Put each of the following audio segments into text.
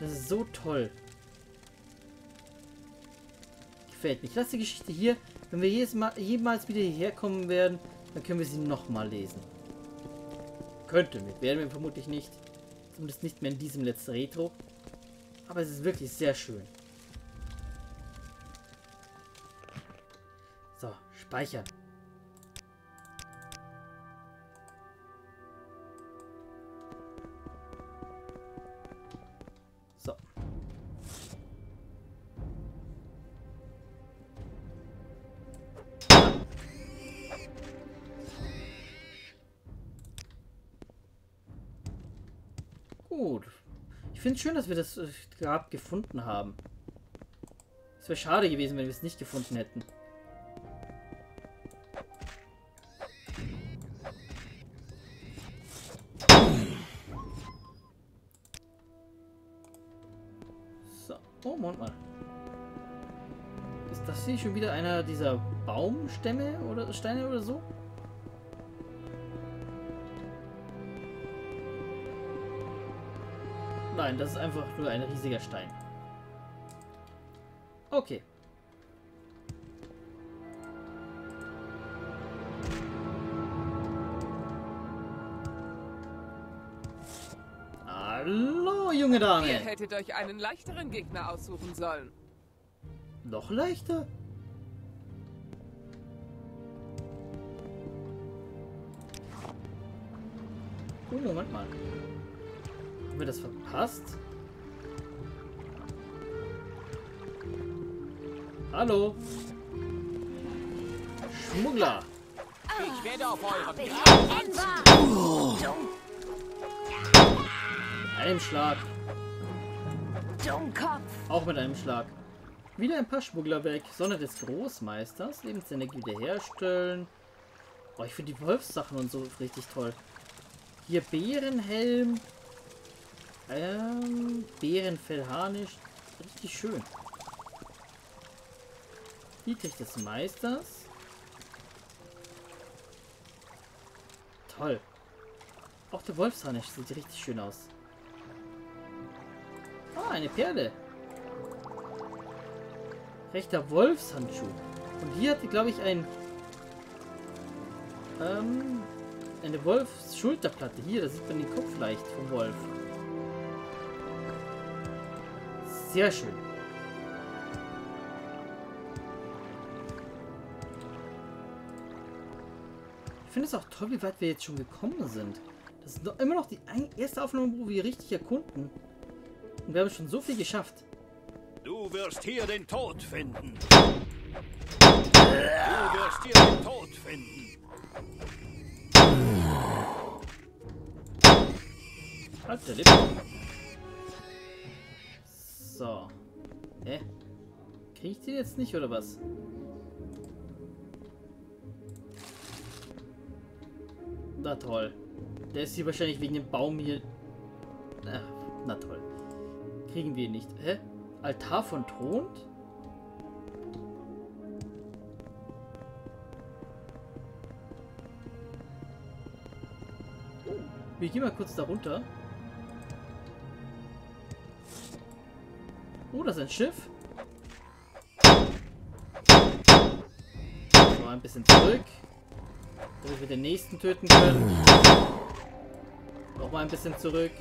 Das ist so toll. Gefällt mir. Ich lasse die Geschichte hier. Wenn wir jedes Mal, jemals wieder hierher kommen werden, dann können wir sie nochmal lesen. Könnten wir. Werden wir vermutlich nicht. Zumindest nicht mehr in diesem letzten Retro. Aber es ist wirklich sehr schön. So, speichern. Gut. Ich finde es schön, dass wir das äh, Grab gefunden haben. Es wäre schade gewesen, wenn wir es nicht gefunden hätten. So. Oh, Moment mal. Ist das hier schon wieder einer dieser Baumstämme oder Steine oder so? Nein, das ist einfach nur ein riesiger Stein. Okay. Hallo, junge Dame. Ihr hättet euch einen leichteren Gegner aussuchen sollen. Noch leichter? Oh, Moment mal. Haben wir das verpasst? Hallo? Schmuggler! Ich werde auf! Einem Schlag. Auch mit einem Schlag. Wieder ein paar Schmuggler weg. Sonne des Großmeisters. Lebensenergie wiederherstellen. Boah, ich finde die Wolfssachen und so richtig toll. Hier Bärenhelm. Ähm, Bärenfell Harnisch. Richtig schön. Dietrich des Meisters. Toll. Auch der Wolfsharnisch sieht richtig schön aus. Ah, eine Perle. Rechter Wolfshandschuh. Und hier hat die, glaube ich, ein... Ähm, eine Wolfsschulterplatte. Hier, da sieht man den Kopf leicht vom Wolf. Sehr schön. Ich finde es auch toll, wie weit wir jetzt schon gekommen sind. Das ist immer noch die erste Aufnahme, wo wir richtig erkunden. Und wir haben schon so viel geschafft. Du wirst hier den Tod finden. Du wirst hier den Tod finden. Halt der Lippe. So. Hä? Krieg ich den jetzt nicht, oder was? Na toll. Der ist hier wahrscheinlich wegen dem Baum hier... Ach, na toll. Kriegen wir ihn nicht. Hä? Altar von Thront? Oh, wir gehen mal kurz da runter. Oh, das ist ein Schiff. Mal ein bisschen zurück. Damit wir den nächsten töten können. Noch mal ein bisschen zurück.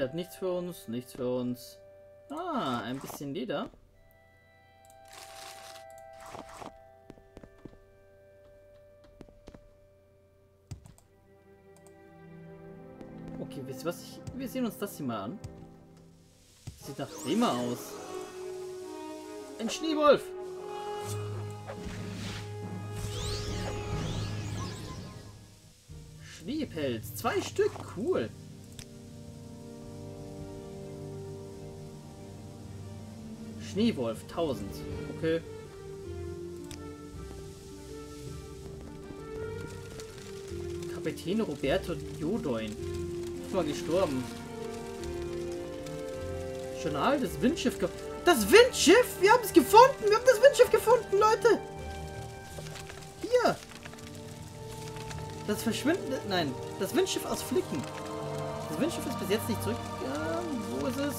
Der hat nichts für uns, nichts für uns. Ah, ein bisschen Leder. Okay, wisst ihr was? Ich, wir sehen uns das hier mal an. Sieht nach Thema aus. Ein Schneewolf! Schneepelz. Zwei Stück. Cool. Schneewolf. 1000. Okay. Kapitän Roberto. Ist mal gestorben. Journal des Windschiff. Das Windschiff! Wir haben es gefunden! Wir haben das Windschiff gefunden, Leute! Hier! Das verschwindende. Nein, das Windschiff aus Flicken. Das Windschiff ist bis jetzt nicht zurück. Ja, wo ist es?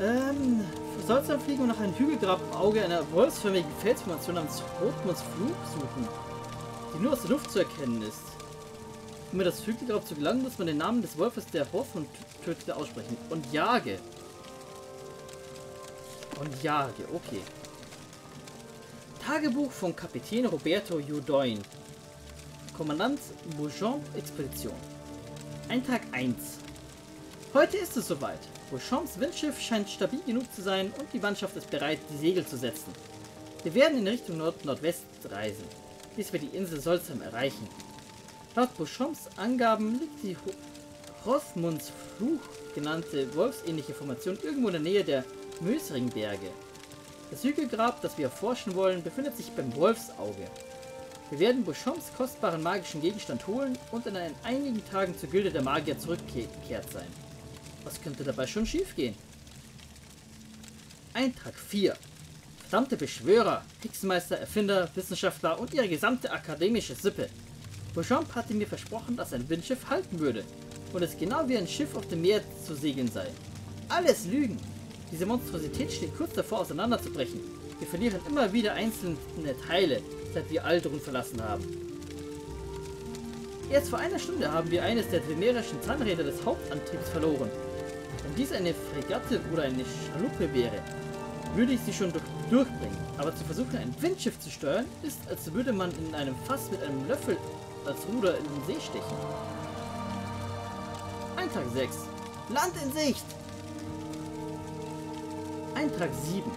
Ähm, Solzam fliegen und nach einem Hügelgrab im Auge einer wolfsförmigen Felsformation namens Rotmunds Flug suchen, die nur aus der Luft zu erkennen ist. Um mir das Hügelgrab zu gelangen, muss man den Namen des Wolfes, der Hoffnung tötete, aussprechen. Und jage. Und jage, okay. Tagebuch von Kapitän Roberto Judoin. Kommandant Bouchon Expedition. Eintrag 1. Heute ist es soweit. Beauchamps Windschiff scheint stabil genug zu sein und die Mannschaft ist bereit, die Segel zu setzen. Wir werden in Richtung Nord-Nordwest reisen, bis wir die Insel Solzheim erreichen. Laut Beauchamps Angaben liegt die Rothmunds Fluch genannte wolfsähnliche Formation irgendwo in der Nähe der Mösringberge. Das Hügelgrab, das wir erforschen wollen, befindet sich beim Wolfsauge. Wir werden Beauchamps kostbaren magischen Gegenstand holen und in einigen Tagen zur Gilde der Magier zurückgekehrt sein. Was könnte dabei schon schiefgehen? Eintrag 4. Verdammte Beschwörer, Hexenmeister, Erfinder, Wissenschaftler und ihre gesamte akademische Sippe. Beauchamp hatte mir versprochen, dass ein Windschiff halten würde und es genau wie ein Schiff auf dem Meer zu segeln sei. Alles Lügen! Diese Monstrosität steht kurz davor auseinanderzubrechen. Wir verlieren immer wieder einzelne Teile, seit wir Aldrun verlassen haben. Erst vor einer Stunde haben wir eines der trimerischen Zahnräder des Hauptantriebs verloren. Dies eine Fregatte oder eine Schaluppe wäre, würde ich sie schon durch durchbringen. Aber zu versuchen, ein Windschiff zu steuern, ist, als würde man in einem Fass mit einem Löffel als Ruder in den See stechen. Eintrag 6. Land in Sicht! Eintrag 7.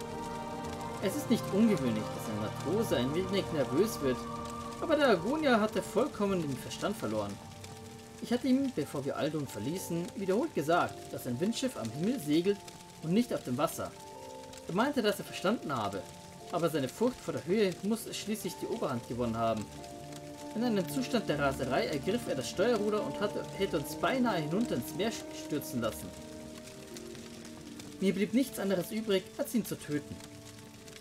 Es ist nicht ungewöhnlich, dass ein Matrose ein wenig nervös wird, aber der Agonia hatte vollkommen den Verstand verloren. Ich hatte ihm, bevor wir Aldon verließen, wiederholt gesagt, dass ein Windschiff am Himmel segelt und nicht auf dem Wasser. Er meinte, dass er verstanden habe, aber seine Furcht vor der Höhe muss schließlich die Oberhand gewonnen haben. In einem Zustand der Raserei ergriff er das Steuerruder und hatte, hätte uns beinahe hinunter ins Meer stürzen lassen. Mir blieb nichts anderes übrig, als ihn zu töten.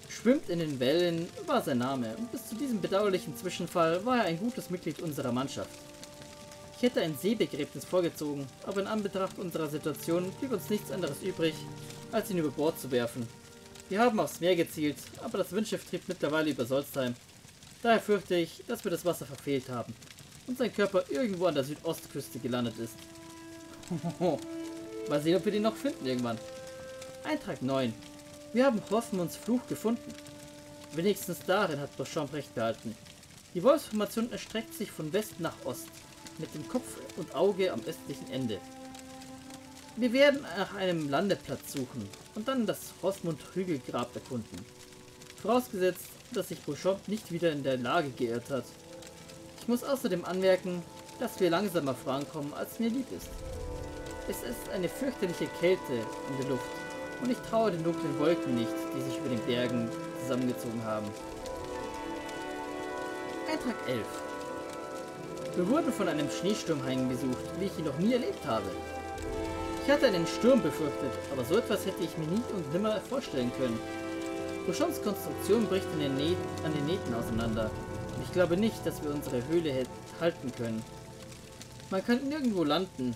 Schwimmt in den Wellen war sein Name und bis zu diesem bedauerlichen Zwischenfall war er ein gutes Mitglied unserer Mannschaft. Ich hätte ein Seebegräbnis vorgezogen, aber in Anbetracht unserer Situation blieb uns nichts anderes übrig, als ihn über Bord zu werfen. Wir haben aufs Meer gezielt, aber das Windschiff trieb mittlerweile über Solstheim. Daher fürchte ich, dass wir das Wasser verfehlt haben und sein Körper irgendwo an der Südostküste gelandet ist. Mal sehen, ob wir den noch finden irgendwann. Eintrag 9. Wir haben Hoffmanns Fluch gefunden. Wenigstens darin hat Beauchamp recht behalten. Die Wolfsformation erstreckt sich von West nach Ost mit dem Kopf und Auge am östlichen Ende. Wir werden nach einem Landeplatz suchen und dann das Rosmund-Hügelgrab erkunden. Vorausgesetzt, dass sich Beauchamp nicht wieder in der Lage geirrt hat. Ich muss außerdem anmerken, dass wir langsamer vorankommen, als mir lieb ist. Es ist eine fürchterliche Kälte in der Luft und ich traue den dunklen Wolken nicht, die sich über den Bergen zusammengezogen haben. Eintrag 11 wir wurden von einem Schneesturm heimgesucht, wie ich ihn noch nie erlebt habe. Ich hatte einen Sturm befürchtet, aber so etwas hätte ich mir nie und nimmer vorstellen können. Bouchons Konstruktion bricht den an den Nähten auseinander. Und ich glaube nicht, dass wir unsere Höhle halten können. Man kann nirgendwo landen.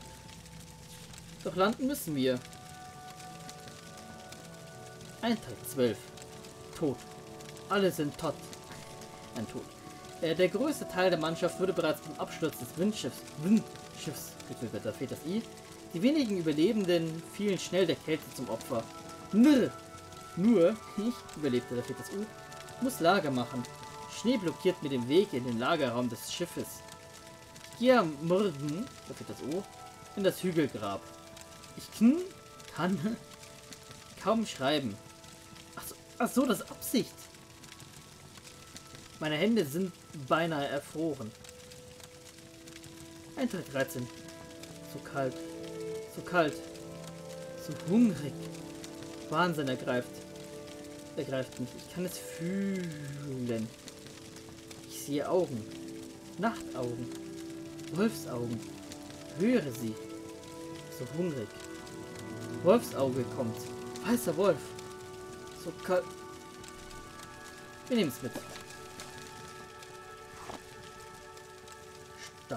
Doch landen müssen wir. Eintrag 12. Tot. Alle sind tot. Ein Tod. Äh, der größte Teil der Mannschaft wurde bereits beim Absturz des Windschiffs, Windschiffs getötet, da fehlt das I. Die wenigen Überlebenden fielen schnell der Kälte zum Opfer. Nr. Nur, ich überlebte, da fehlt das U, muss Lager machen. Schnee blockiert mir den Weg in den Lagerraum des Schiffes. Ich gehe am Morgen, da fehlt das O, in das Hügelgrab. Ich kn kann kaum schreiben. Ach so, ach so, das ist Absicht. Meine Hände sind beinahe erfroren. Eintrag 13. Zu kalt. Zu kalt. Zu hungrig. Wahnsinn ergreift. Ergreift mich. Ich kann es fühlen. Ich sehe Augen. Nachtaugen. Wolfsaugen. Höre sie. So hungrig. Wolfsauge kommt. Weißer Wolf. So kalt. Wir nehmen es mit.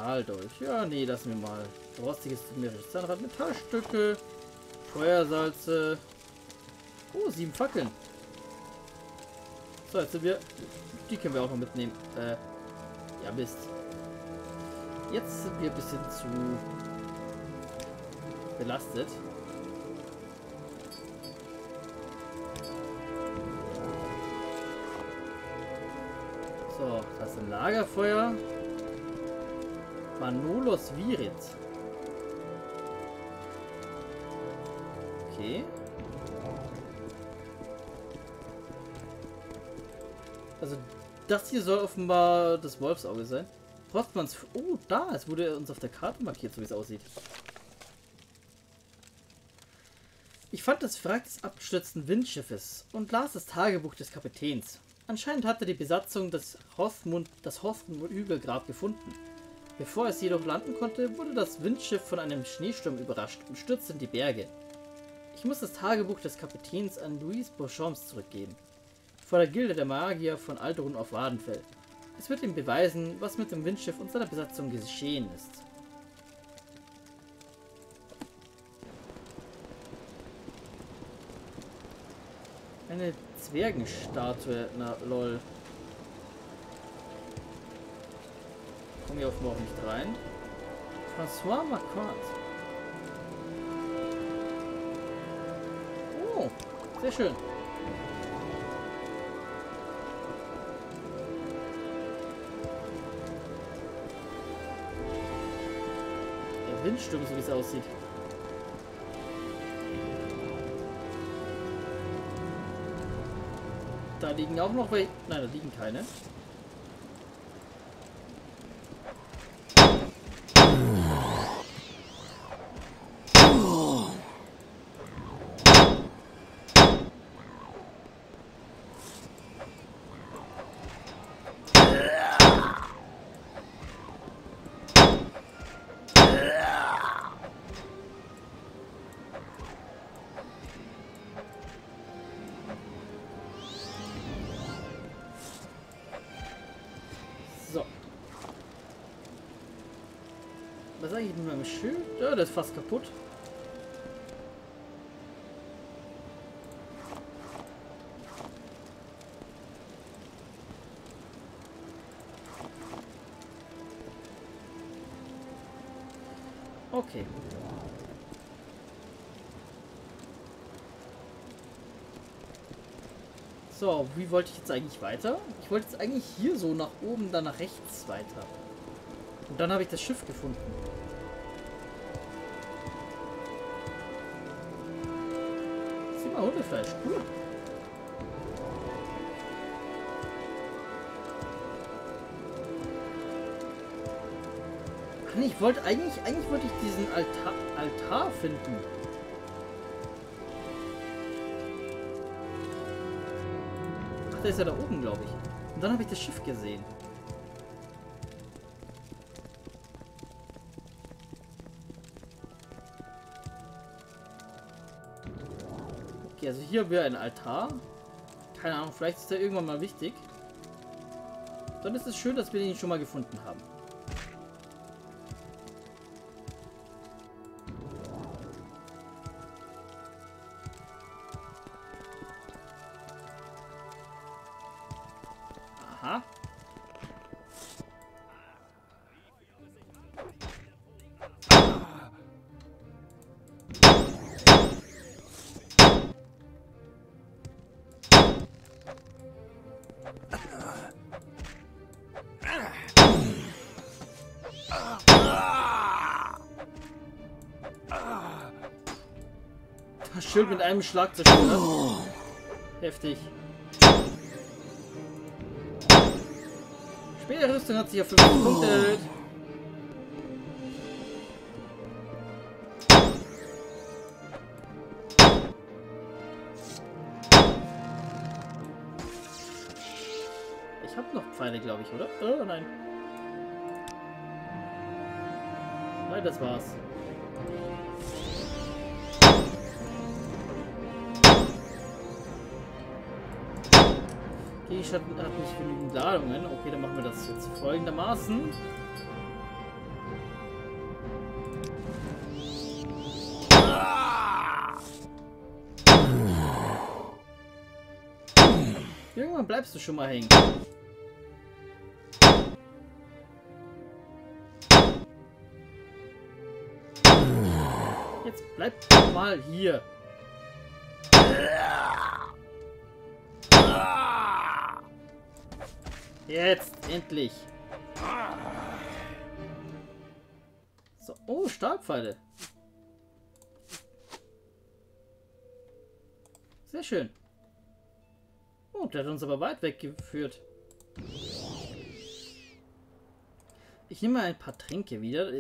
Stahldolch. Ja, nee, lassen wir mal. Rostiges Zahnrad, Metallstücke, Feuersalze. Oh, sieben Fackeln. So, jetzt sind wir. Die können wir auch noch mitnehmen. Äh, ja, Mist. Jetzt sind wir ein bisschen zu belastet. So, das ist ein Lagerfeuer. Manolos Virit. Okay. Also, das hier soll offenbar das Wolfsauge sein. Postmanns... Oh, da! Es wurde uns auf der Karte markiert, so wie es aussieht. Ich fand das Wrack des abgestürzten Windschiffes und las das Tagebuch des Kapitäns. Anscheinend hatte die Besatzung das Hoffmund, das Hoffmund-Hügelgrab gefunden. Bevor es jedoch landen konnte, wurde das Windschiff von einem Schneesturm überrascht und stürzte in die Berge. Ich muss das Tagebuch des Kapitäns an Louis Beauchamps zurückgeben. Vor der Gilde der Magier von Aldrun auf Wadenfell. Es wird ihm beweisen, was mit dem Windschiff und seiner Besatzung geschehen ist. Eine Zwergenstatue, na lol. Komm hier offenbar auch nicht rein. François Marquardt. Oh, sehr schön. Der Windsturm, so wie es aussieht. Da liegen auch noch welche. Nein, da liegen keine. Eigentlich mit meinem Schild? Ja, das ist fast kaputt. Okay. So, wie wollte ich jetzt eigentlich weiter? Ich wollte jetzt eigentlich hier so nach oben, dann nach rechts weiter. Und dann habe ich das Schiff gefunden. Hundefleisch, cool. Ich wollte eigentlich, eigentlich wollte ich diesen Altar, Altar finden. Ach, der ist ja da oben, glaube ich. Und dann habe ich das Schiff gesehen. Okay, also hier wäre ein Altar. Keine Ahnung, vielleicht ist der irgendwann mal wichtig. Dann ist es schön, dass wir den schon mal gefunden haben. Schild mit einem Schlag zerstört. Heftig. Spätere Rüstung hat sich auf 50 Punkte erhöht. Ich habe noch Pfeile, glaube ich, oder? Oh nein. Nein, das war's. Die Schatten hat nicht genügend Ladungen. Okay, dann machen wir das jetzt folgendermaßen. Irgendwann bleibst du schon mal hängen. Jetzt bleib mal hier. Jetzt, endlich. So, oh, Stahlpfeile. Sehr schön. Oh, der hat uns aber weit weggeführt. Ich nehme mal ein paar Tränke wieder.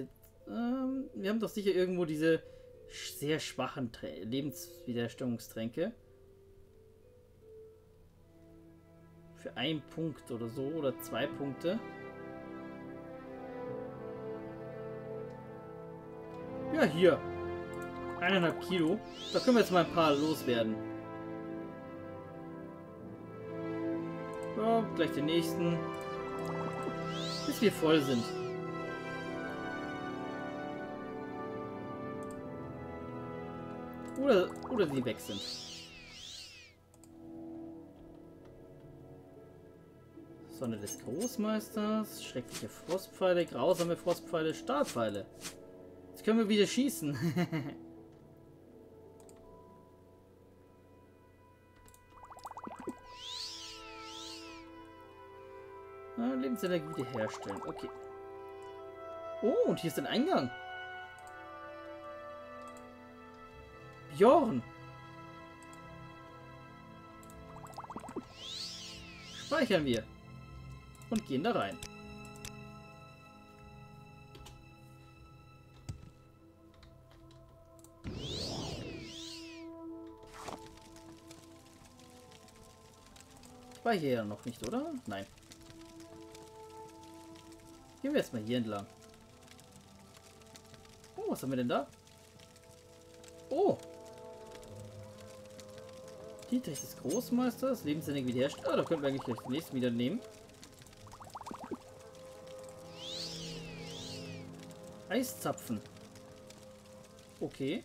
Ähm, wir haben doch sicher irgendwo diese sehr schwachen Trä Lebenswiederstellungstränke. Für einen Punkt oder so oder zwei Punkte. Ja, hier. Eineinhalb Kilo. Da können wir jetzt mal ein paar loswerden. Ja, gleich den nächsten. Bis wir voll sind. Oder, oder sie weg sind. Sonne des Großmeisters, schreckliche Frostpfeile, grausame Frostpfeile, Stahlpfeile. Jetzt können wir wieder schießen. ah, Lebensenergie wiederherstellen. Okay. Oh, und hier ist ein Eingang. Bjorn. Speichern wir. Und gehen da rein. War hier ja noch nicht, oder? Nein. Gehen wir erstmal hier entlang. Oh, was haben wir denn da? Oh, Dietrich des Großmeisters, Lebensenergie wiederherstellen. Ah, da könnten wir eigentlich gleich den nächsten wieder nehmen. Eiszapfen. Okay.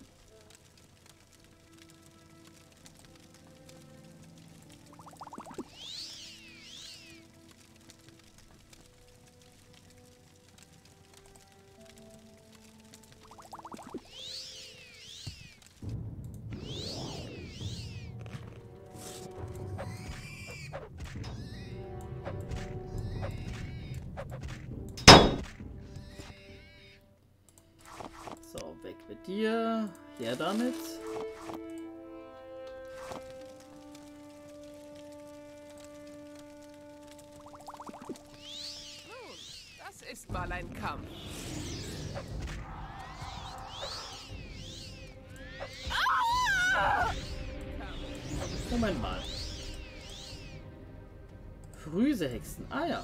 Dir. Her damit. das ist mal ein Kampf. Moment mal. Frühsehexen. Ah ja.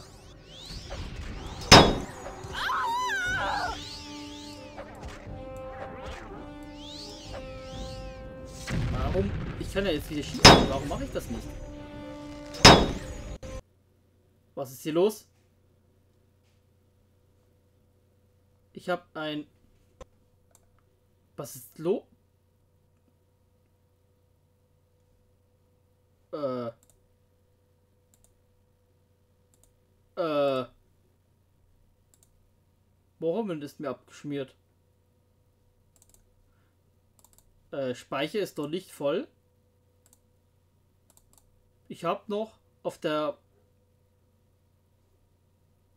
Kann ja jetzt wieder schießen. Warum mache ich das nicht? Was ist hier los? Ich habe ein... Was ist los? Äh... Äh... Warum ist mir abgeschmiert? Äh, Speicher ist noch nicht voll. Ich habe noch auf der...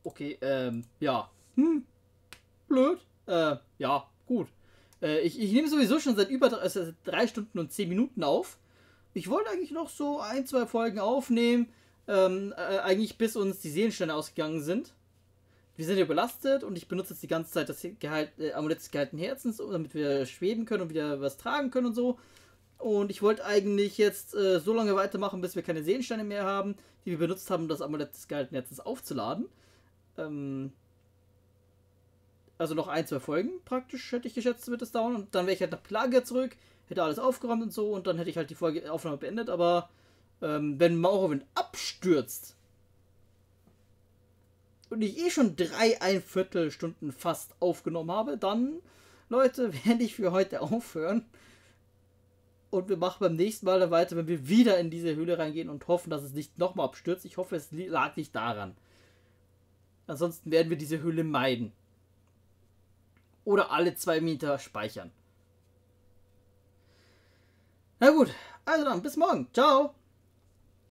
Okay, ähm, ja. Hm, blöd. Äh, ja, gut. Äh, ich, ich nehme sowieso schon seit über also drei Stunden und zehn Minuten auf. Ich wollte eigentlich noch so ein, zwei Folgen aufnehmen. Ähm, äh, eigentlich bis uns die Seelensteine ausgegangen sind wir sind ja überlastet und ich benutze jetzt die ganze Zeit das Gehalt, äh, Amulett des gehaltenen Herzens, damit wir schweben können und wieder was tragen können und so. Und ich wollte eigentlich jetzt äh, so lange weitermachen, bis wir keine Seelensteine mehr haben, die wir benutzt haben, um das Amulett des gehaltenen Herzens aufzuladen. Ähm, Also noch ein, zwei Folgen praktisch, hätte ich geschätzt, wird es dauern. Und dann wäre ich halt nach Plagia zurück, hätte alles aufgeräumt und so und dann hätte ich halt die Folge Aufnahme beendet. Aber ähm, wenn Morrowind abstürzt und ich eh schon drei ein Viertelstunden fast aufgenommen habe, dann, Leute, werde ich für heute aufhören. Und wir machen beim nächsten Mal dann weiter, wenn wir wieder in diese Höhle reingehen und hoffen, dass es nicht nochmal abstürzt. Ich hoffe, es lag nicht daran. Ansonsten werden wir diese Höhle meiden. Oder alle zwei Meter speichern. Na gut, also dann, bis morgen. Ciao.